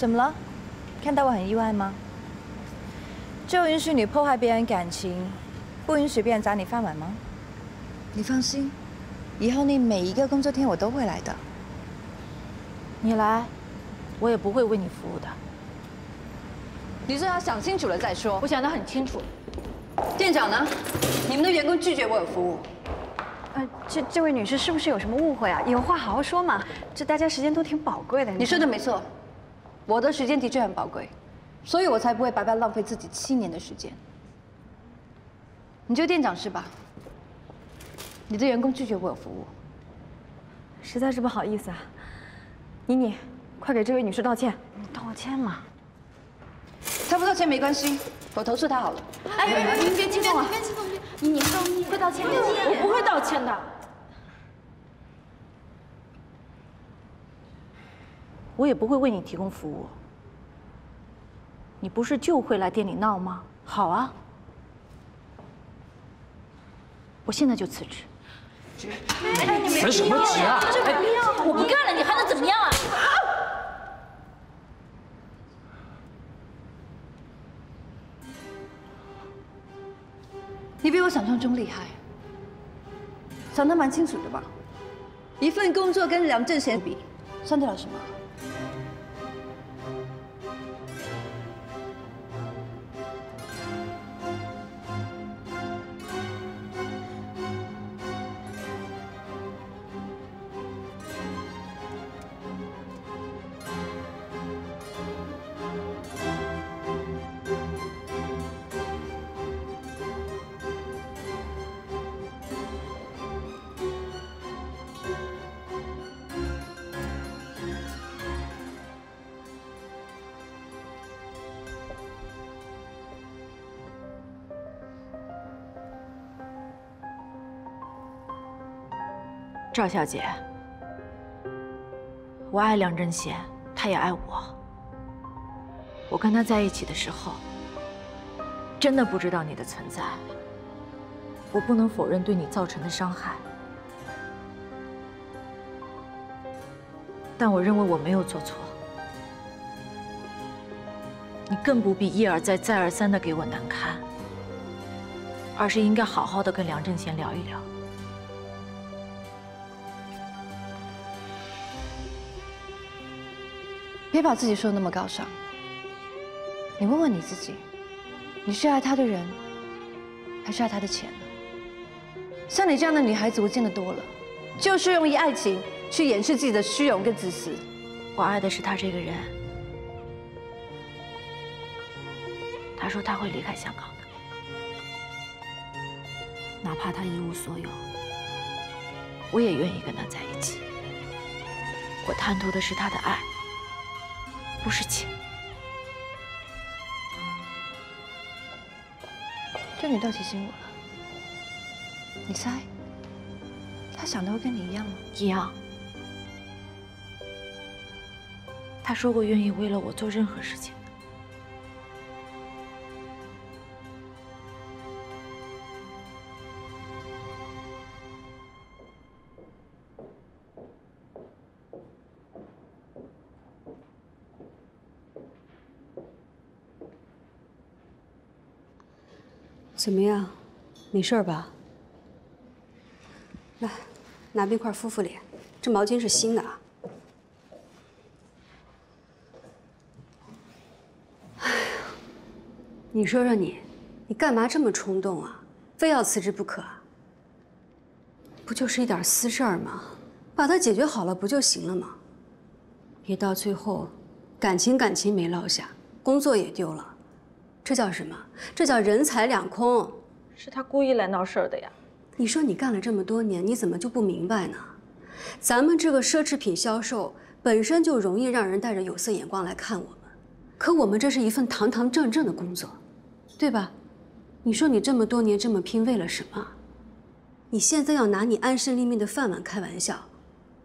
怎么了？看到我很意外吗？就允许你破坏别人感情，不允许别人砸你饭碗吗？你放心，以后你每一个工作天我都会来的。你来，我也不会为你服务的。你最好想清楚了再说。我想得很清楚。店长呢？你们的员工拒绝我有服务。呃，这这位女士是不是有什么误会啊？有话好好说嘛，这大家时间都挺宝贵的。你说的没错，我的时间的确很宝贵，所以我才不会白白浪费自己七年的时间。你就店长是吧？你的员工拒绝我服务，实在是不好意思啊。妮妮，快给这位女士道歉。道歉嘛？她不道歉没关系，我投诉她好了。哎，您别激动啊！别激动，妮妮，会道歉的。我不会道歉的。我也不会为你提供服务。你不是就会来店里闹吗？好啊，我现在就辞职。辞什么职啊？我不干了，你还能怎么样啊？你比我想象中厉害，想得蛮清楚的吧？一份工作跟梁正贤比，算得了什么？赵小姐，我爱梁正贤，他也爱我。我跟他在一起的时候，真的不知道你的存在。我不能否认对你造成的伤害，但我认为我没有做错。你更不必一而再、再而三的给我难堪，而是应该好好的跟梁正贤聊一聊。别把自己说的那么高尚。你问问你自己，你是爱他的人，还是爱他的钱呢？像你这样的女孩子，我见得多了，就是用以爱情去掩饰自己的虚荣跟自私。我爱的是他这个人。他说他会离开香港的，哪怕他一无所有，我也愿意跟他在一起。我贪图的是他的爱，不是钱。这你倒提醒我了，你猜，他想的会跟你一样吗？一样。他说过愿意为了我做任何事情。怎么样，没事吧？来，拿冰块敷敷脸，这毛巾是新的啊。哎呀，你说说你，你干嘛这么冲动啊？非要辞职不可？不就是一点私事儿吗？把它解决好了不就行了吗？别到最后，感情感情没落下，工作也丢了。这叫什么？这叫人财两空。是他故意来闹事儿的呀！你说你干了这么多年，你怎么就不明白呢？咱们这个奢侈品销售本身就容易让人带着有色眼光来看我们，可我们这是一份堂堂正正的工作，对吧？你说你这么多年这么拼，为了什么？你现在要拿你安身立命的饭碗开玩笑，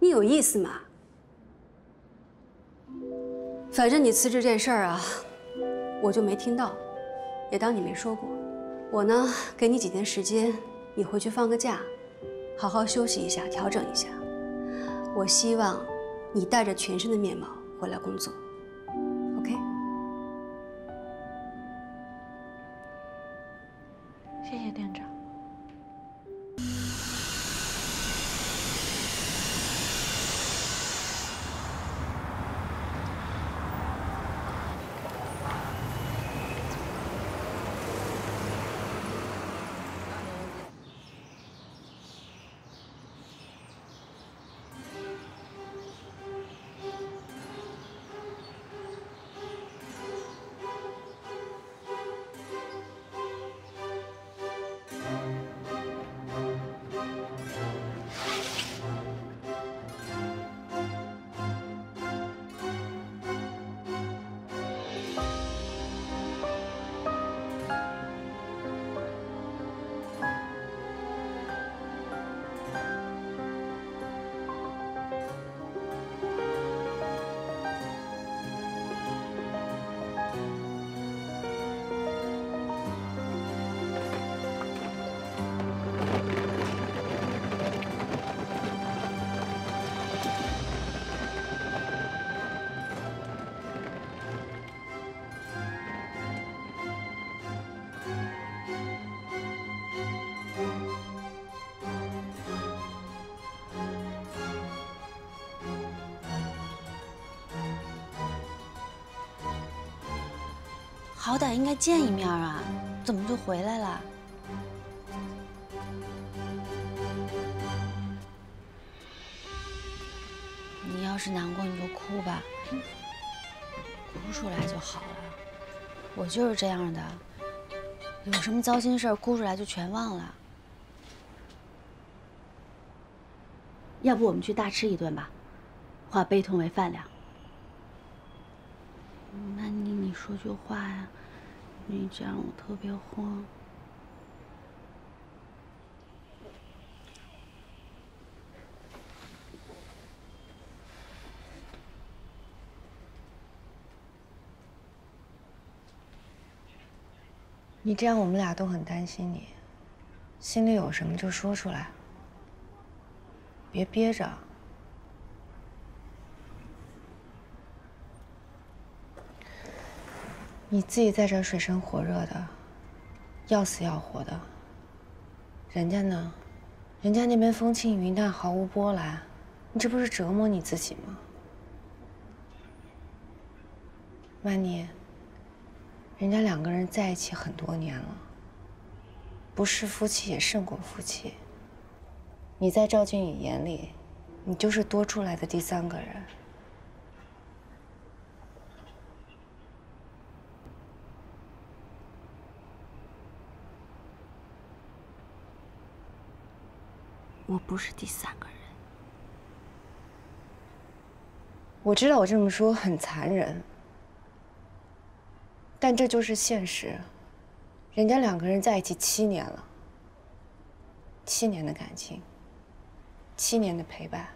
你有意思吗？反正你辞职这事儿啊。我就没听到，也当你没说过。我呢，给你几天时间，你回去放个假，好好休息一下，调整一下。我希望你带着全身的面貌回来工作。好歹应该见一面啊，怎么就回来了？你要是难过，你就哭吧，哭出来就好了。我就是这样的，有什么糟心事儿，哭出来就全忘了。要不我们去大吃一顿吧，化悲痛为饭量。曼妮，你说句话呀，你这样我特别慌。你这样，我们俩都很担心你，心里有什么就说出来，别憋着。你自己在这水深火热的，要死要活的，人家呢，人家那边风轻云淡，毫无波澜，你这不是折磨你自己吗？曼妮。人家两个人在一起很多年了，不是夫妻也胜过夫妻。你在赵俊宇眼里，你就是多出来的第三个人。我不是第三个人。我知道我这么说很残忍。但这就是现实。人家两个人在一起七年了，七年的感情，七年的陪伴。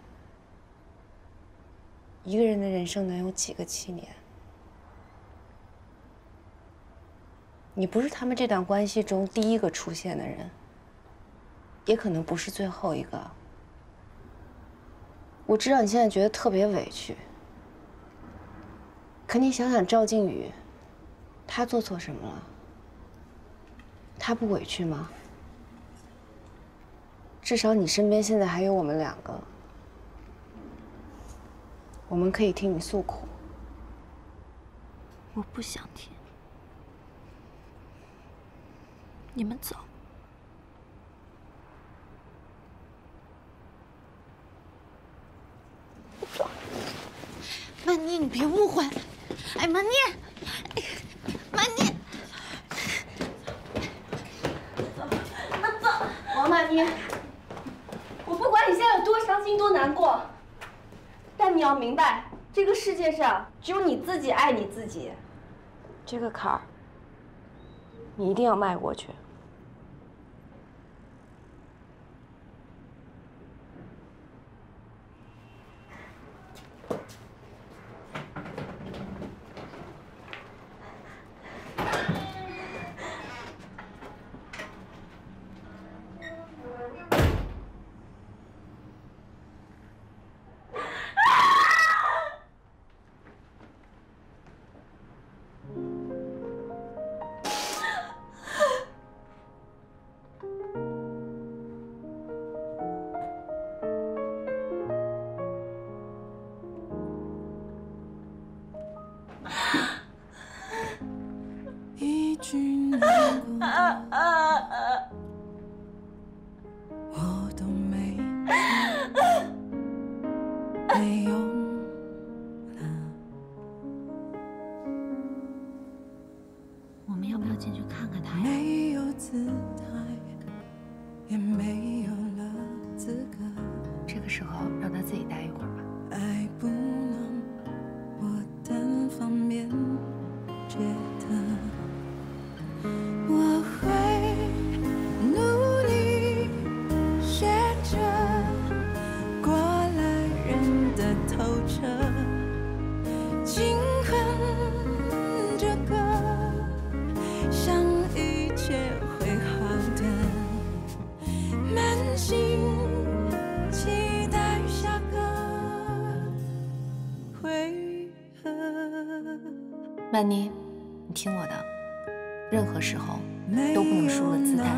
一个人的人生能有几个七年？你不是他们这段关系中第一个出现的人，也可能不是最后一个。我知道你现在觉得特别委屈，可你想想赵靖宇。他做错什么了？他不委屈吗？至少你身边现在还有我们两个，我们可以听你诉苦。我不想听，你们走。曼妮，你别误会，哎，曼妮。曼妮，走，王曼妮，我不管你现在有多伤心、多难过，但你要明白，这个世界上只有你自己爱你自己。这个坎儿，你一定要迈过去。时候让他自己带曼妮，你听我的，任何时候都不能输了姿态。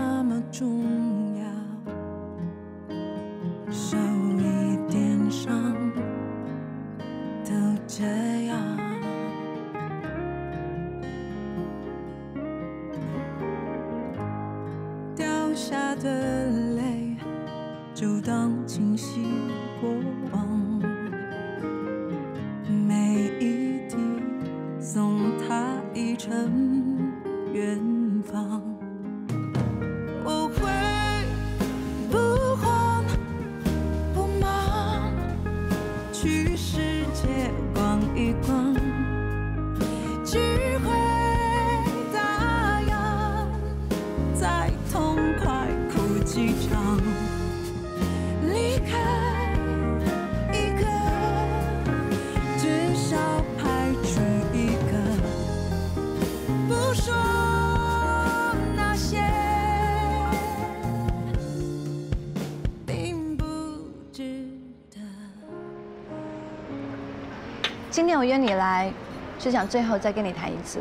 约你来，是想最后再跟你谈一次。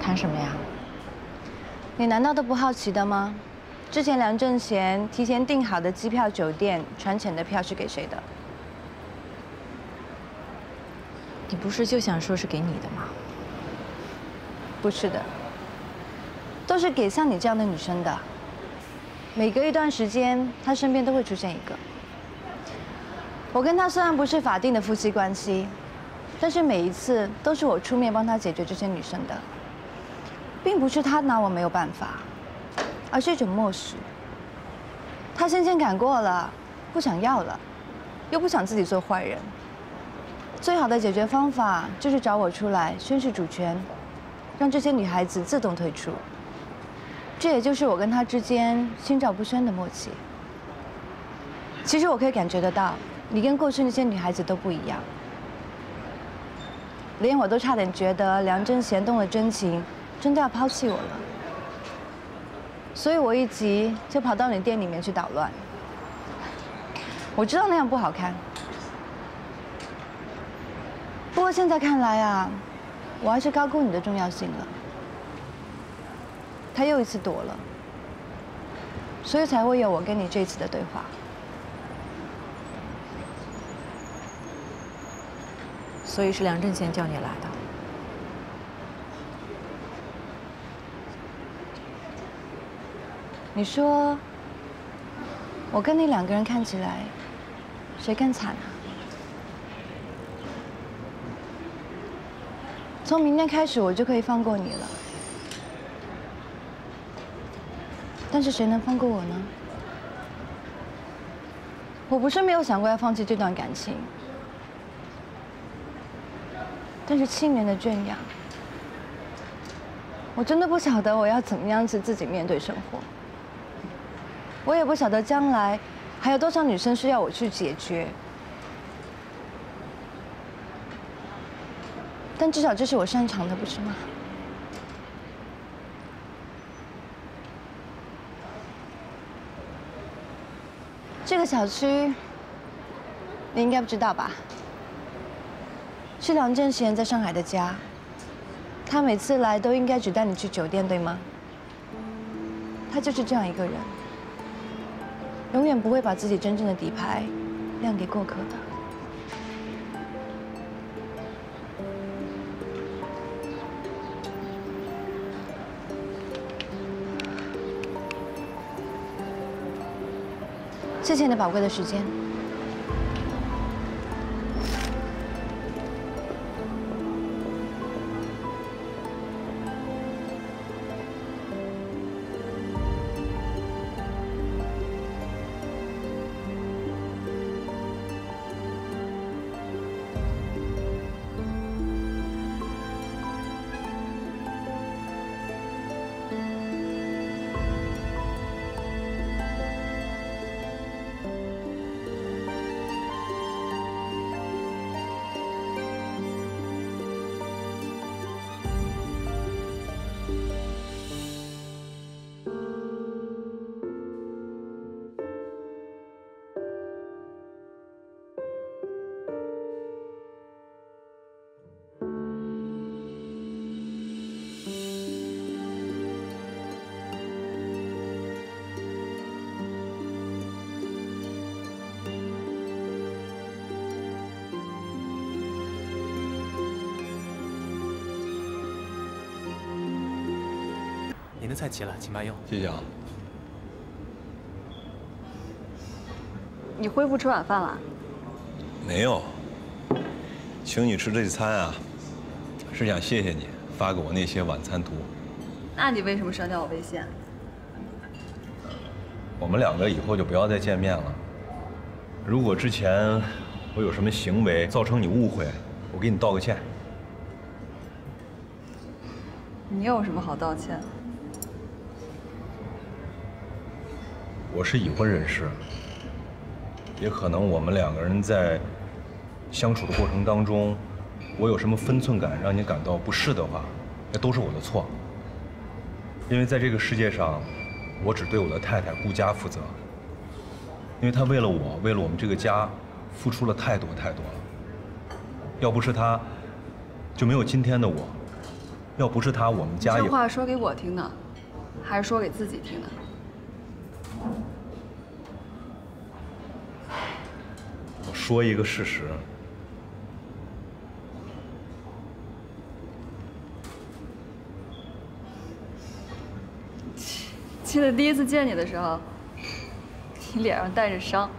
谈什么呀？你难道都不好奇的吗？之前梁正贤提前订好的机票、酒店、船潜的票是给谁的？你不是就想说是给你的吗？不是的，都是给像你这样的女生的。每隔一段时间，他身边都会出现一个。我跟他虽然不是法定的夫妻关系，但是每一次都是我出面帮他解决这些女生的，并不是他拿我没有办法，而是一种默许。他先前改过了，不想要了，又不想自己做坏人。最好的解决方法就是找我出来宣示主权，让这些女孩子自动退出。这也就是我跟他之间心照不宣的默契。其实我可以感觉得到，你跟过去那些女孩子都不一样，连我都差点觉得梁真贤动了真情，真的要抛弃我了。所以我一急就跑到你店里面去捣乱。我知道那样不好看，不过现在看来啊，我还是高估你的重要性了。他又一次躲了，所以才会有我跟你这次的对话。所以是梁正贤叫你来的。你说，我跟你两个人看起来，谁更惨啊？从明天开始，我就可以放过你了。但是谁能放过我呢？我不是没有想过要放弃这段感情，但是七年的圈养，我真的不晓得我要怎么样子自己面对生活。我也不晓得将来还有多少女生需要我去解决，但至少这是我擅长的，不是吗？这个小区你应该不知道吧？是梁正贤在上海的家，他每次来都应该只带你去酒店，对吗？他就是这样一个人。永远不会把自己真正的底牌亮给过客的。谢谢你的宝贵的时间。的菜齐了，请慢用。谢谢啊。你恢复吃晚饭了？没有，请你吃这餐啊，是想谢谢你发给我那些晚餐图。那你为什么删掉我微信？我们两个以后就不要再见面了。如果之前我有什么行为造成你误会，我给你道个歉。你有什么好道歉？我是已婚人士，也可能我们两个人在相处的过程当中，我有什么分寸感让你感到不适的话，那都是我的错。因为在这个世界上，我只对我的太太顾佳负责，因为她为了我，为了我们这个家，付出了太多太多了。要不是她，就没有今天的我；要不是她，我们家也这话说给我听的，还是说给自己听的？我说一个事实。记得第一次见你的时候，你脸上带着伤，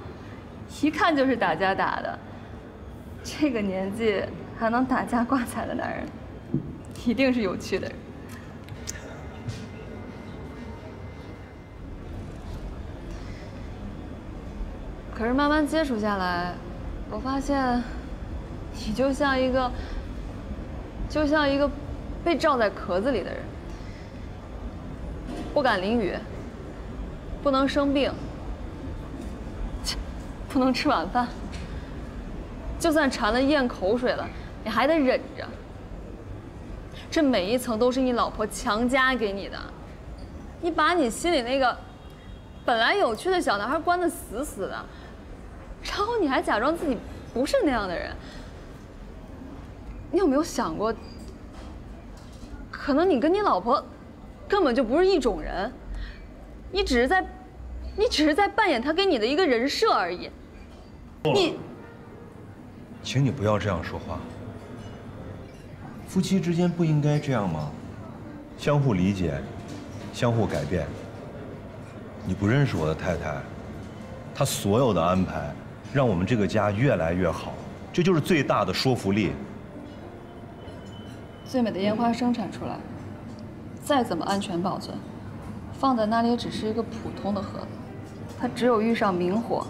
一看就是打架打的。这个年纪还能打架挂彩的男人，一定是有趣的人。可是慢慢接触下来，我发现，你就像一个，就像一个被罩在壳子里的人。不敢淋雨，不能生病，不能吃晚饭。就算馋得咽口水了，你还得忍着。这每一层都是你老婆强加给你的，你把你心里那个本来有趣的小男孩关得死死的，然后你还假装自己不是那样的人。你有没有想过，可能你跟你老婆？根本就不是一种人，你只是在，你只是在扮演他给你的一个人设而已。你，请你不要这样说话。夫妻之间不应该这样吗？相互理解，相互改变。你不认识我的太太，她所有的安排，让我们这个家越来越好，这就是最大的说服力。最美的烟花生产出来。再怎么安全保存，放在那里也只是一个普通的盒子。它只有遇上明火，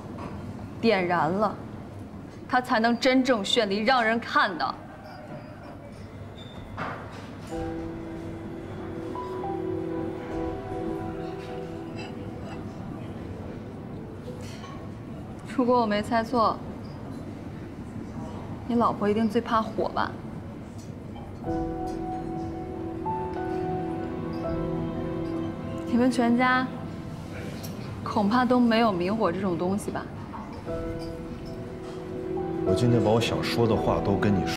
点燃了，它才能真正绚丽，让人看到。如果我没猜错，你老婆一定最怕火吧？你们全家恐怕都没有明火这种东西吧？我今天把我想说的话都跟你说。